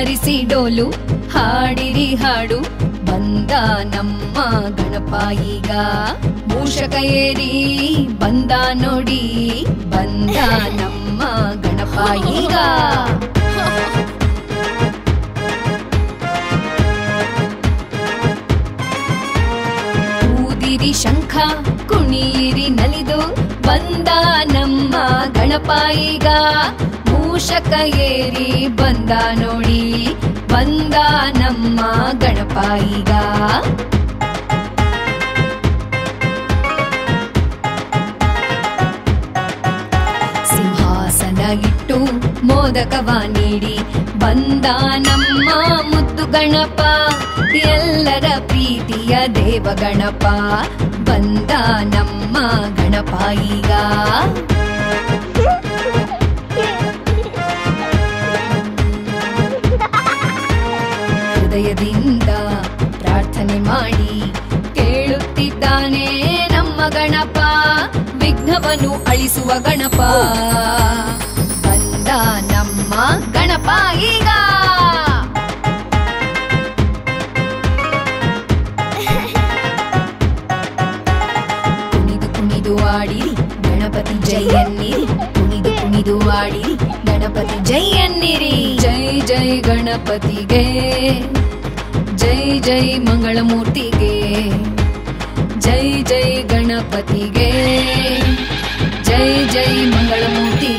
ಬಾರಿಸಿ ಡೋಲು, ಹಾಡಿರಿ ಹಾಡು, ಬಂದ ನಮ್ಮ ಗಣಪ ಈಗ. ಮೂಷಕ ಏರಿ, ಬಂದ ನೋಡಿ, ಬಂದ ನಮ್ಮ ಗಣಪ ಈಗ. ಊದಿರಿ ಶಂಖ, ಕುಣಿಯಿರಿ ನಲಿದು, ಬಂದ ನಮ್ಮ ಗಣಪ ಈಗ. ಮೂಷಕ ಏರಿ ಬಂದ ನೋಡಿ, ಬಂದ ನಮ್ಮ ಗಣಪ ಈಗ. ಸಿಂಹಾಸನ ಇಟ್ಟು ಮೋದಕವ ನೀಡಿ, ಬಂದ ನಮ್ಮ ಮುದ್ದು ಗಣಪ. ಎಲ್ಲರ ಪ್ರೀತಿಯ ದೇವ ಗಣಪ, ಬಂದ ನಮ್ಮ ಗಣಪ ಈಗ. ಮಾಡಿ ಕೇಳುತ್ತಿದ್ದಾನೆ ನಮ್ಮ ಗಣಪ, ವಿಘ್ನವನ್ನು ಅಳಿಸುವ ಗಣಪ. ಬಂದ ನಮ್ಮ ಗಣಪ ಈಗ. ಕುಣಿದು ಕುಣಿದು ಆಡಿರಿ, ಗಣಪತಿ ಜೈಯನ್ನಿರಿ ಕುಣಿದು ಕುಣಿದು ಆಡಿರಿ, ಗಣಪತಿ ಜೈಯನ್ನಿರಿ ಜೈ ಜೈ ಗಣಪತಿಗೆ. ಜೈ ಜೈ ಮಂಗಳಮೂರ್ತಿಗೆ ಜೈ ಜೈ ಗಣಪತಿಗೆ ಜೈ ಜೈ ಮಂಗಳಮೂರ್ತಿ